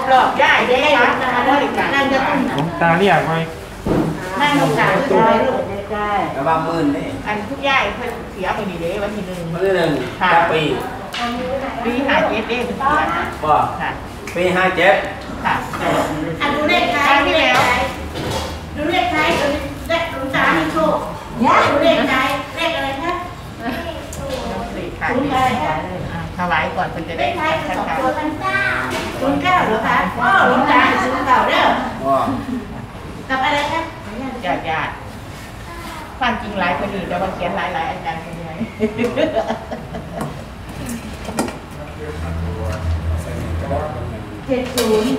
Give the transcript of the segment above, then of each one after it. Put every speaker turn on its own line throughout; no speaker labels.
บรอบย่ายได้ค่ะบริการนั่นจะต้อง
ผมตาเรียกไว้
นั่งลงกลางได้ลูก
ระบาหมื่นนี่
อันทุกย่ายเพิ่นเสียไปนี่เด้วันที่หนึ่ง
มันหนึ่งจะปี
ปีหาเจ็ดเด้เพิ่นเสียนะ
บ่
ค่ะ
ปีห้าเจ็ด
ค่ะ
อันดูเลขท้ายดูเลขท้ายดูเลขท้ายดูเลขดูสามมีโชคดูเลขท้ายเลขอะไรคะ
สี่ค่ะ ถวายก่อนเพิ่นจะ
เล
ได้
ขท้าย
ค่ะ
สองตัวพันเก้าศูนย์เก้าเหรอคะอ๋อหลวงตาศูนย์เก้าเด้อ
บ่
กับอะไรคะ
ญาติญาติความจริงหลายคนนี้แต่ว่าเขียนหลายหลายๆอาจารย์คนนี้
เจ็ดศูนย์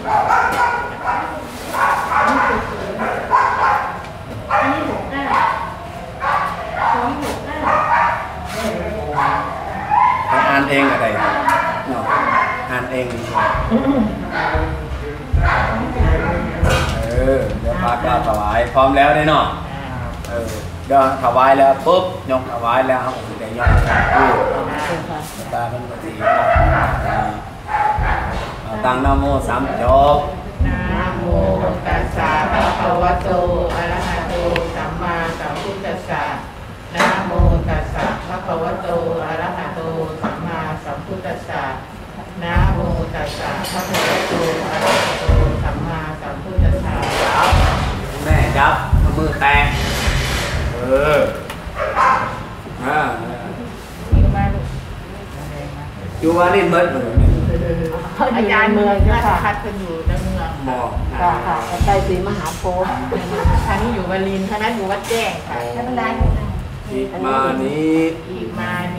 อันนี้หกเก้าสองหก เอ่า
นเองอะไรเนาะอ่านเองเออเดี๋ยวพาก้าวถวายพร้อมแล้วได้เนาะเออเดี๋ยวถวายแล้วปุ๊บยกถวายแล้วเขาก็ได้ยกพูดตาเป็นปฏิตั้งนโมสามจบ
นะโมตัสสะภะคะวะโตอะระหะโตสัมมาสัมพุทธัสสะนะโมตัสสะภะคะวะโตอะระหะโตสัมมาสัมพุทธัสสะนะโมตั สสะภะคะวะโตอะระหะโตสัมมาสัมพุทธัสสะ
แม่จับเอามือแตะเอออ่า
นี่มาลูก
อยู่ว่านี่เบิดเลย
อาจารย์เมืองค่ะคัดกันอยู่ในเมือง
หมอ
ค่ะค่ะไปสีมหาโพธิ์
ท่างนี้อยู่วารินทร์ทางนั้นอยู่วัดแจ้งค่ะ
ไม่เป็นไร
อิมานี้
อีกมานี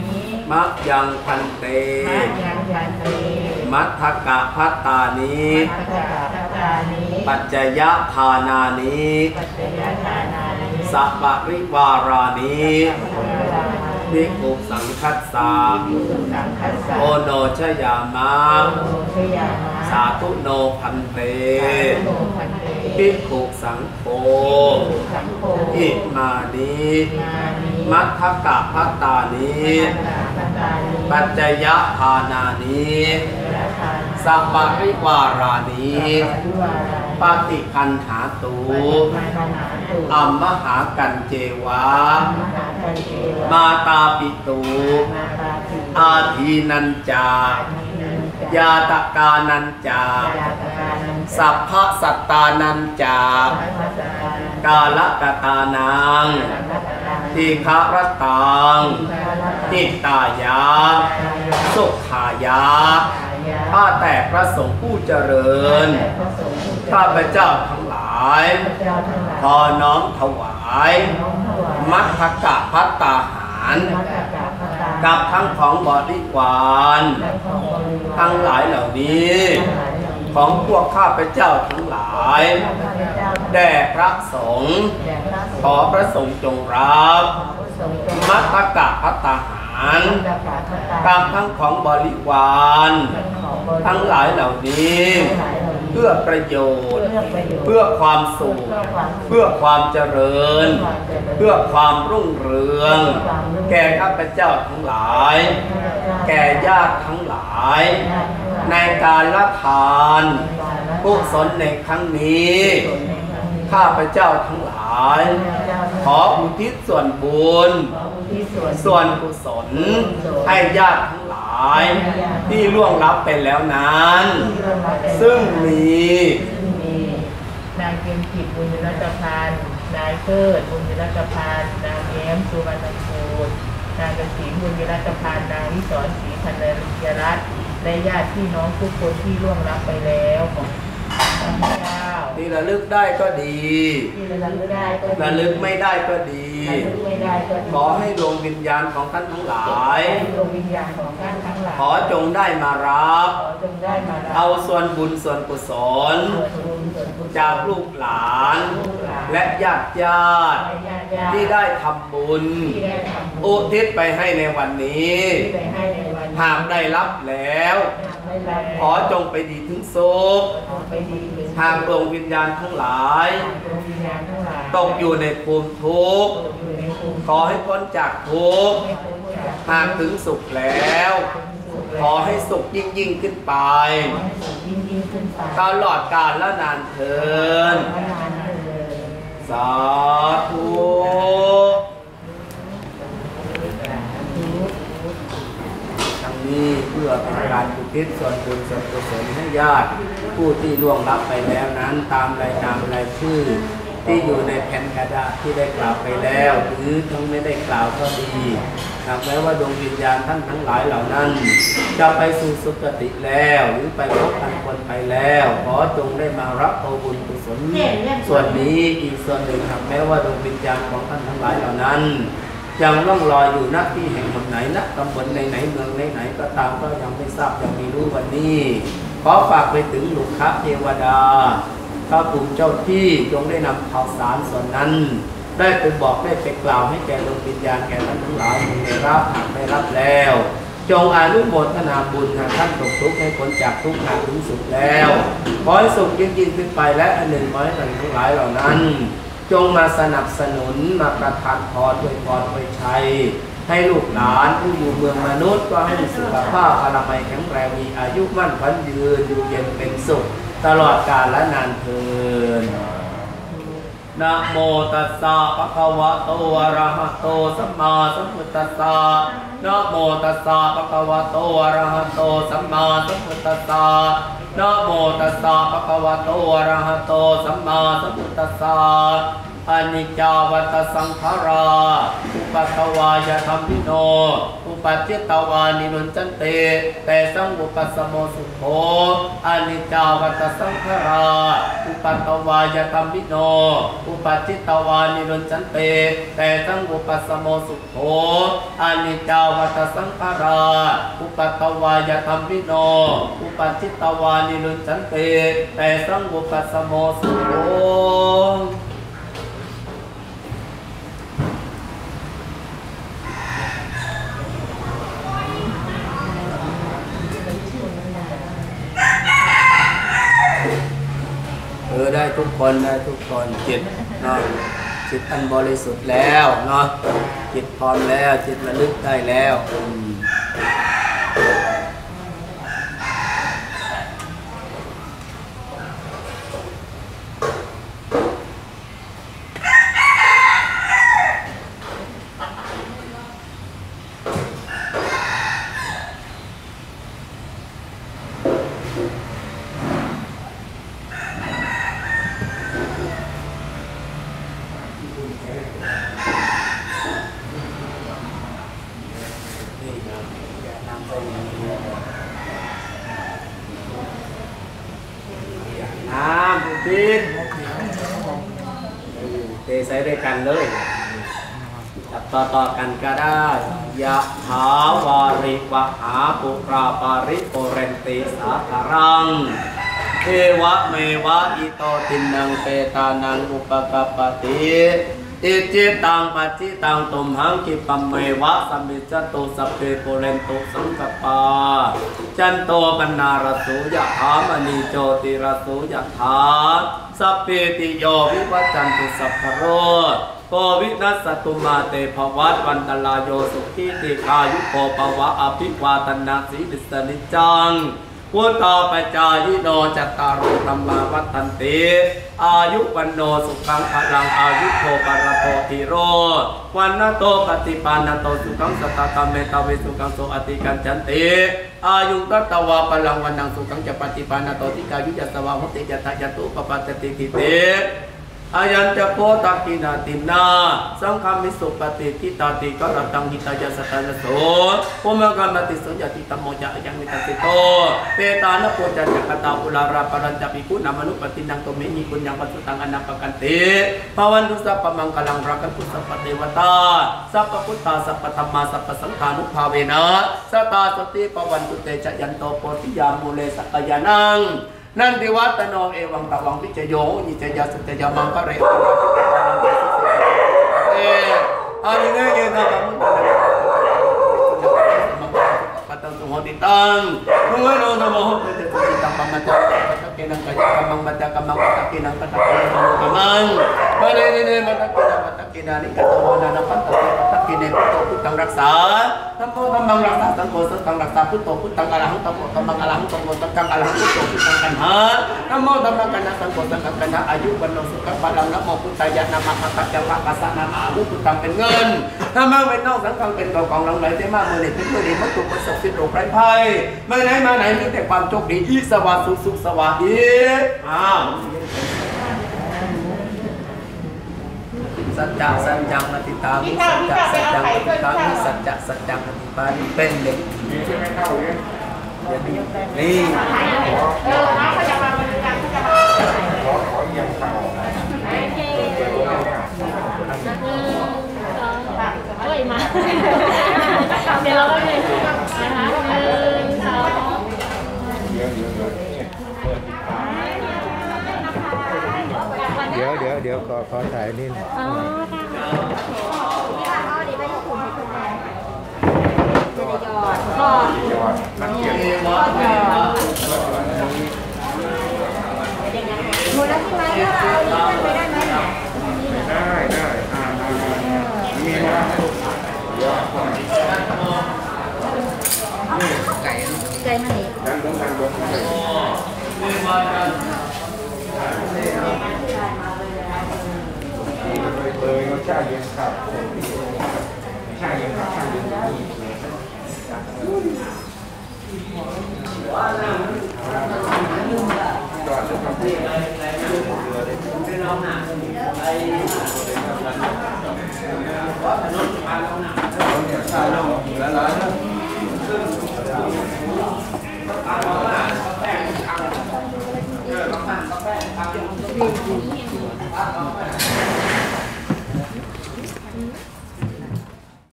มะยังพันเต
มายังยันตี
มัทธกะพัตตานิ
พระจาพระจานี้
ปัจจยทานานิ
ปัจจยทานานิ
สัปะริวารานินิคุสังคัสสา
สังคัสสะ
โอโนชยามะ
โอชยามา
สาธุโนพันเต
โนพันเต
ภิกขุสังโฆ
สังโฆ
อิมานิ
มานิ
มัทธกะพัตตานิ
พระจานิ
ปัจจยทานานิ
ราชา
สัปะริวารานิ
ทุวารา
ปฏิคันหาตู
มานานาตุ
อัมมหากันเจวะ
มหาทันเทวะ
มาตาปิตู
มาตาปิ
อาทีนันจายาตกานันจาสัพพะสัตตานันจากาลกตานังทีฆรตังติ ตายา สุขายา ข้าแต่พระสงฆ์ผู้เจริญ ข้าพเจ้าทั้งหลาย ขอน้อมถวาย มัทธกะพัตตาหาร กับทั้งของบริวารทั้งหลายเหล่านี้ ของพวกข้าพเจ้าทั้งหลายแด่พระสงฆ์ขอพระสงฆ์จงรับ มัตตกะพัตตาหา รกับทั้งของบริวารทั้งหลายเหล่านี้ เพื่อประโยชน์ เพื่อความสุข เพื่อความเจริญ เพื่อความรุ่งเรือง แก่ข้าพเจ้าทั้งหลาย แก่ญาติทั้งหลาย ในการละทานผู้สนในครั้งนี้ ข้าพเจ้าทั้งหลาย ขออุทิศส่วนบุญ ส่วนกุศล ให้ญาติทั้งหลาย ที่ล่วงลับไปแล้วนั้น ซึ่งมี
นายเพียงผิดวบุญยรัตพันธ์นายเกิดบุญยรัตพันธ์นางแย้มสุวรรณภูลนางกสินบุญยรัตพันธ์นางวิสรศรีพันธ์ยรัตน์และญาติพี่น้องทุกคนที่ล่วงลับไปแล้วของ พระเจ้า
ที่ระลึกได้ก็ดี
ที่ระลึกได้ก็ดี
ระลึกไม่ได้ก็ดี
ระลึกไม่ได้ก็ดี
ขอให้ดวงวิญญาณของท่านทั้งหลาย
ขอให้ดวงวิญญาณของท่านทั้งหลาย
ขอจงได้มารับ
ขอจงได้มารับ
เอาส่วนบุญส่วนกุศล
ส่วนบุญส่วนกุศล
จากลูกหลาน และญาติญาติ
และญาติญาติ
ที่ได้ทำบุญ
ที่ได้ทำบุญ
อุทิศไปให้ในวันนี้
ที่ได้ให้ในวันนี้
หากได้รับแล้ว
หากได้รับ
ขอจงไปดีถึงสุข
ขอ ไปดีเป็น
ทางดวงวิญญาณทั้งหลาย
ทางดวงวิญญาณทั้งหลาย
ตกอยู่ในภูมิทุกข์
ตกอยู่ในภูมิ
ขอให้พ้นจากทุกข์
ให้พ้นจาก
หากถึงสุขแล้ว
สุขแล้ว
ขอให้สุขยิ่งยิ่งขึ้นไป
ขอให้สุขยิ่งยิ่งขึ้นไป
ตลอดกาลและนานเทิน
พระนานเถิด
สาธุทั้งนี้เพื่อเป็นการอุทิศส่วนบุญส่วนกุศลให้ญาติ ผู้ที่ล่วงลับไปแล้วนั้นตามรายนามรายชื่อ ที่อยู่ในแผ่นกระดาษที่ได้กล่าวไปแล้ว หรือทั้งไม่ได้กล่าวก็ดีหากแม้ว่าดวงวิญญาณท่านทั้งหลายเหล่านั้น จะไปสู่สุคติแล้วหรือไปพบกันคนไปแล้วขอจงได้มารับเอาบุญกุศลส่วนนี้อีกส่วนหนึ่งหากแม้ว่าดวงวิญญาณของท่านทั้งหลายเหล่านั้นยังล่องลอยอยู่ณที่แห่งหนไหนณตำบลในไหนเมืองในไหนก็ตามก็ยังไม่ทราบยังไม่รู้วันนี้ ขอฝากไปถึงลูกค้าเทวดาพระภูมิเจ้าที่จงได้นำข่าวสารส่วนนั้น ได้ไปบอกได้ไปกล่าวให้แก่ดวงวิญญาณแก่ท่านทั้งหลายที่ได้รับหากได้รับแล้ว จงอนุโมทนาบุญหากท่านตกทุกข์ให้พ้นจากทุกข์หากถึงสุขแล้วขอให้สุขยิ่งยิ่งขึ้นไปและอันหนึ่งขอให้ท่านทั้งหลายเหล่านั้น จงมาสนับสนุนมาประทานพรด้วยพรด้วยชัย ให้ลูกหลานผู้อยู่เมืองมนุษย์ก็ให้มีสุขภาพอนามัยแข็งแรงมีอายุมั่นขวัญยืนอยู่เย็นเป็นสุข ตลอดกาลและนานเทินนะโมตัสสะภะคะวะโตอะระหะโตสัมมาสัมพุทธัสสะนะโมตัสสะภะคะวะโตอะระหะโตสัมมาสัมพุทธัสสะนะโมตัสสะภะคะวะโตอะระหะโตสัมมาสัมพุทธัสสะ อนิจจาวัตสังขาราอุปัตตวายธรรมิโน อุปัจจิตตวานิรุนจันเตแต่สังอุปสสโมสุโขอนิจจาวัตสังขาราอุปัตตวายธรรมิโน อุปัจจิตตวานิรุนจันเตแต่สังอุปสสโมสุโขอนิจจาวัตสังขาราอุปัตตวายธรรมิโน อุปัจจิตตวานิรุนจันเตแต่สังอุปสสโมสุโข เออได้ทุก คนได้ทุกคนจิตเนาะจิตอันบริสุทธิ์แล้วเนาะจิตพร้อมแล้วจิตระลึกได้แล้ว นำไปอย่างนี้อย่าน้ำอุทิศเทใส่ด้วยกันเลยจับต่อต่อๆกันก็ได้ยะถาวาริวหาปุราปาริโปเรนติสาคารังเทวะเมวะอิโตตินังเปตานังอุปกปติ อิจิตังปัจจิตังตุมหังคิปัมเมวะสัมมิจตุสัพเพโปเรนตุสังกปา จันโตปนารสุยะถามณีโจติรสุยะถาสัพเพติโยวิวัจจันตุสัพพโรโควินัสตุมาเตภวัตวันตลายโยสุขีติกายุโกปวะอภิวาตนาสีลิสนิจัง พุทธาปจายโนจัตตารุธรรมาวัตันติอายุวันโนสุขังพลังอายุโทปรโตติโรวันนโตปฏิปานโตสุขังสตตาเมตาวิสุขังโสอติกันจันติอายุตัตวาพลังวันนังสุขังจะปฏิปานโตติกายุจัตวาหุติจัตตาจตุปปัตติติเต อายัญจะโพตักกินาตินนาสังฆามิสุปฏิทิตาติกรตังหิตายาสตานโสภมกรรมติสุญญติตมโมจะยังมิตติโต เปตานะโพจันจักตาอุลาราปรัญจปิกุนามนุปตินังตเมหิกุญญังปัสตังอนาปกันติภวันตุสัพพมังคลังรักันตุสัพเทวตา สัพพพุทธาสัพพธรรมาสัพพสังฆานุภาเวนะสตาสติปวันตุเตจยันโตโพธิยามูเลสักยานัง นันติวัตโนเอวังตวังพิจโยนิจยาสุจยามังคะเรเออาริเนเยนะมังมุตตะปัตตังสุโหติตังนุงโนนะโมโหเตติตังปัมมัตตะปัตตะกินังกะกัมมังมัตตะกัมมังปัตตะกินังปัตตะกินังกัมมังปะเรเนเนมัตตะกินังปัตตะกินานิกัตตวานานะปัตตะปัตตะ กิเนพุทโธพุทธังรักษาธัมโมธัมมังรักษาสังโฆสังฆังรักษาพุทโธพุทธังอรหังธัมโมธัมมังอรหังธัมโมสังฆังอรหังพุทโธพุทธังกันหาธัมโมธัมมังกันนะสังโฆสังฆังกันนะอายุวันโนสุขังพลังนะโมพุทธายะนะมะมะตัจจภะกัสสะนะอาวุพุทธังเป็นเงินธัมมังเป็นนองสังฆังเป็นกองกองหลังไหลเทมาเมือนี่เป็นมือนี่มัตตุประสบสิ้นโรคไร้ภัยเมื่อไหนมาไหนมีแต่ความโชคดีอีสวาสุขสุขสวัสดีอ้าว สัจจะสัจจังอธิตามิสัจจะสัจจังอธิตามิสัจจะสัจจังอธิปานิเป็นเด็ก
นี่ใช่ไหมเข้าเนี่ย
เดี๋ยวนี้นี่
เออนะเขาจะมาบริการเขาจะมา
ขอขอเอียงเข้า
เอ้ยมา เดี๋ยวเราก็เลยนะคะหนึ่งสอง
เดี๋ยวเดี๋ยวเดี๋ยวเนี่ยเปิดติดตาม
เดี๋ ยวเดี๋ยวเดี๋ยวขอขอถ่ายนิดหนึ่ง
อ๋อก็
จังหวัดนักเกียรติ
เอวะเอวะ
ได้ได้อ่าได้มีไหมเดี๋ยวนี่ไก่ไก่มาดันลงดันลง
เอวะกัน
เลยรสชาติเย็นครับชาเย็นครับชาเย็นก่อนจะทำ
เป็นเราหนักไอ้